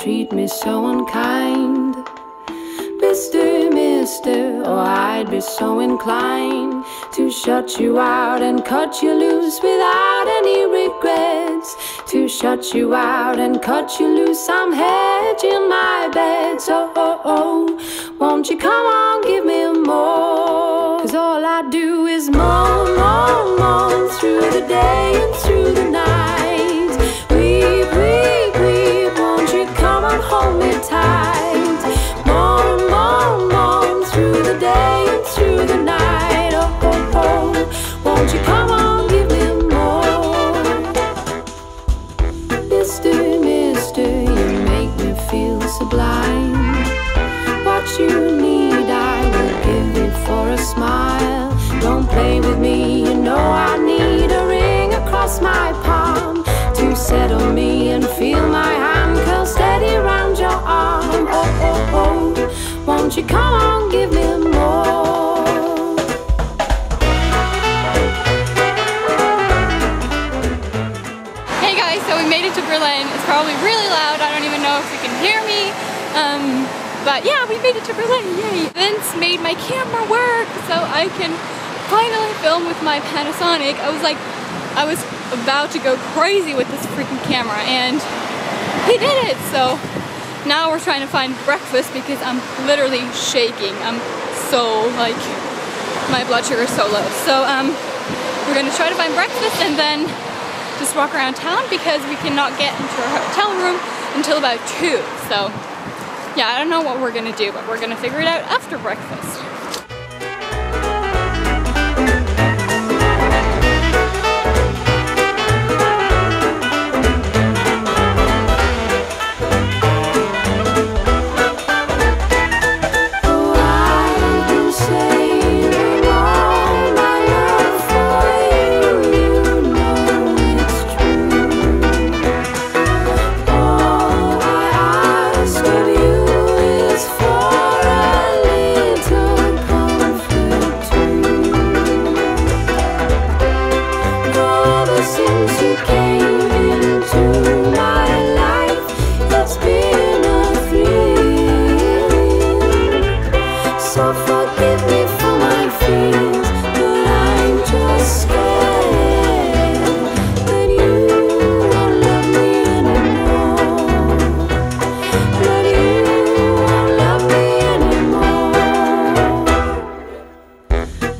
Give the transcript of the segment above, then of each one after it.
treat me so unkind. Mister, mister, oh, I'd be so inclined to shut you out and cut you loose without any regrets. To shut you out and cut you loose, I'm hedging my bed. So, oh, oh, oh, won't you come on, give me more? Cause all I do is moan, moan, moan through the day and through the night. Settle me and feel my hand curl steady round your arm. Oh, oh, oh, won't you come on, give me more? Hey guys, so we made it to Berlin. It's probably really loud. I don't even know if you can hear me. Um, but yeah, we made it to Berlin. Yay! Vince made my camera work so I can finally film with my Panasonic. I was like, I was about to go crazy with this freaking camera and he did it. So now we're trying to find breakfast because I'm literally shaking. I'm so like, my blood sugar is so low. So um, we're gonna try to find breakfast and then just walk around town because we cannot get into our hotel room until about 2. So, yeah, I don't know what we're gonna do, but we're gonna figure it out after breakfast.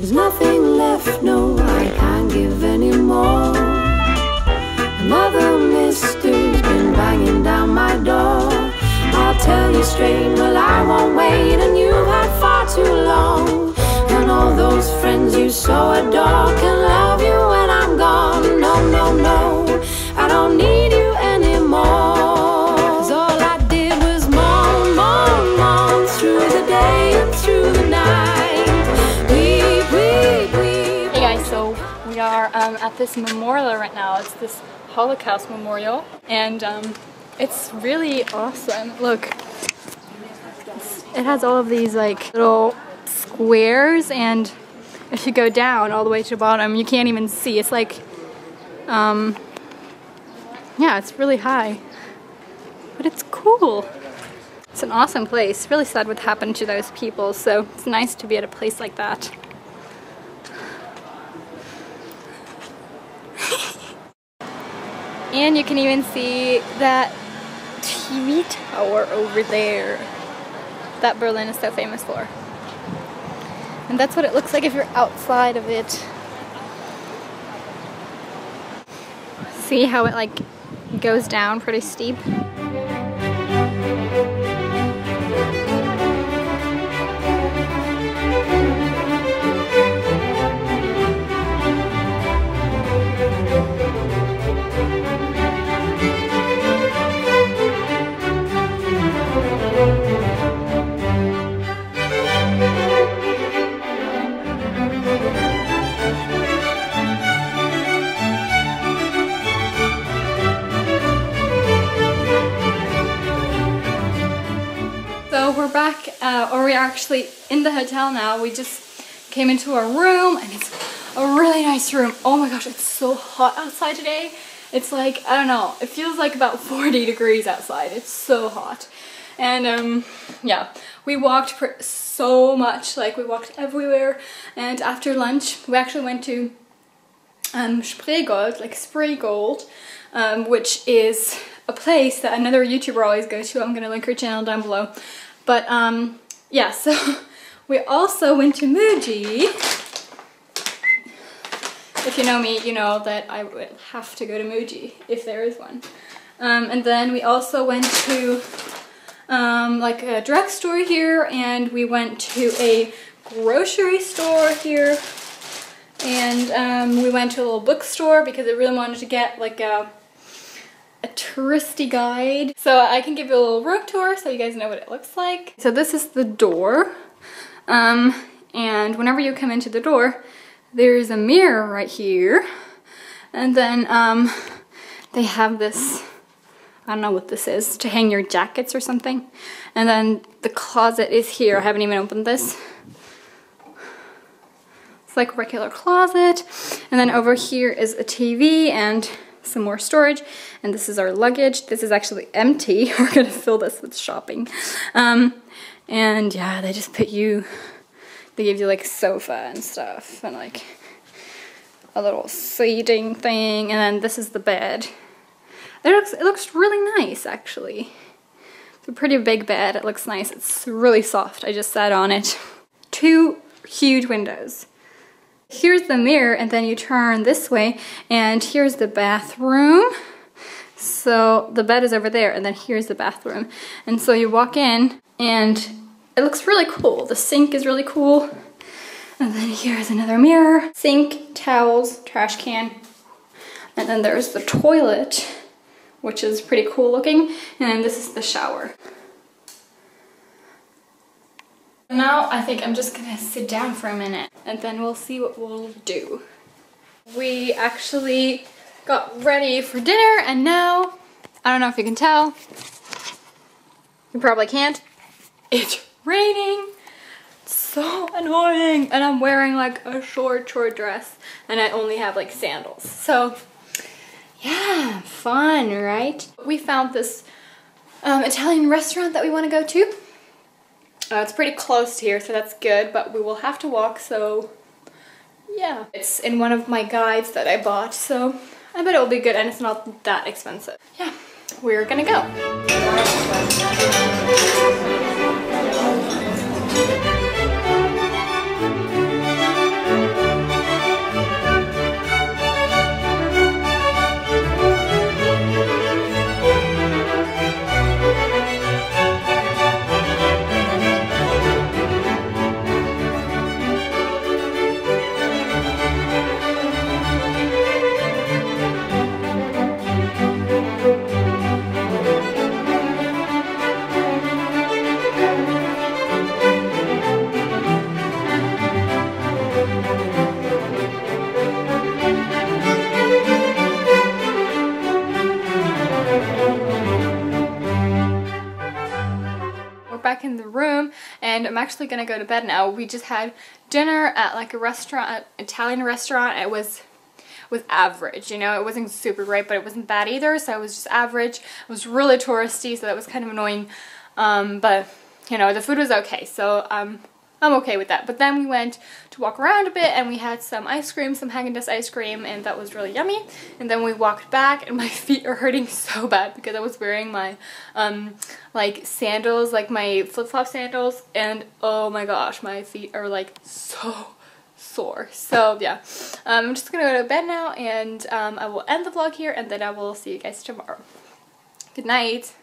There's nothing left, no, I can't give any more. Another mister's been banging down my door. I'll tell you straight, well, I won't wait, and you've had far too long. And all those friends you so adore at this memorial right now. It's this Holocaust memorial, and um, it's really awesome. Look, it has all of these like little squares, and if you go down all the way to the bottom, you can't even see. It's like, um, yeah, it's really high, but it's cool. It's an awesome place. Really sad what happened to those people, so it's nice to be at a place like that. And you can even see that TV tower over there that Berlin is so famous for. And that's what it looks like if you're outside of it. See how it like goes down pretty steep? We're actually in the hotel now. We just came into our room and it's a really nice room. Oh my gosh, it's so hot outside today. It's like, I don't know, it feels like about 40 degrees outside. It's so hot. And um, yeah, we walked so much, like we walked everywhere. And after lunch, we actually went to um, Spreegold, like Spreegold, um, which is a place that another YouTuber always goes to. I'm gonna link her channel down below. But um, yeah, so we also went to Muji. If you know me, you know that I would have to go to Muji if there is one. Um, and then we also went to um, like a drugstore here and we went to a grocery store here and um, we went to a little bookstore because I really wanted to get like a, a touristy guide. So I can give you a little room tour so you guys know what it looks like. So this is the door. Um, and whenever you come into the door, there's a mirror right here. And then um, they have this, I don't know what this is, to hang your jackets or something. And then the closet is here. I haven't even opened this. It's like a regular closet. And then over here is a TV and some more storage. And this is our luggage. This is actually empty. We're gonna fill this with shopping. Um, and yeah, they just put you, they give you like a sofa and stuff and like a little seating thing. And then this is the bed. It looks, it looks really nice actually. It's a pretty big bed. It looks nice. It's really soft. I just sat on it. Two huge windows here's the mirror and then you turn this way and here's the bathroom. So the bed is over there and then here's the bathroom. And so you walk in and it looks really cool. The sink is really cool. And then here's another mirror, sink, towels, trash can. And then there's the toilet, which is pretty cool looking. And then this is the shower. Now I think I'm just gonna sit down for a minute and then we'll see what we'll do. We actually got ready for dinner and now, I don't know if you can tell, you probably can't, it's raining. So annoying and I'm wearing like a short short dress and I only have like sandals. So yeah, fun, right? We found this um, Italian restaurant that we want to go to. Uh, it's pretty close to here, so that's good, but we will have to walk, so yeah. It's in one of my guides that I bought, so I bet it will be good, and it's not that expensive. Yeah, we're gonna go. I'm actually gonna go to bed now. We just had dinner at like a restaurant, Italian restaurant. It was was average, you know, it wasn't super great, but it wasn't bad either, so it was just average. It was really touristy, so that was kind of annoying, um, but, you know, the food was okay, so um, I'm okay with that. But then we went to walk around a bit and we had some ice cream, some Haagen-Dazs ice cream, and that was really yummy. And then we walked back and my feet are hurting so bad because I was wearing my um, like sandals, like my flip-flop sandals, and oh my gosh, my feet are like so sore. So yeah, um, I'm just gonna go to bed now and um, I will end the vlog here and then I will see you guys tomorrow. Good night.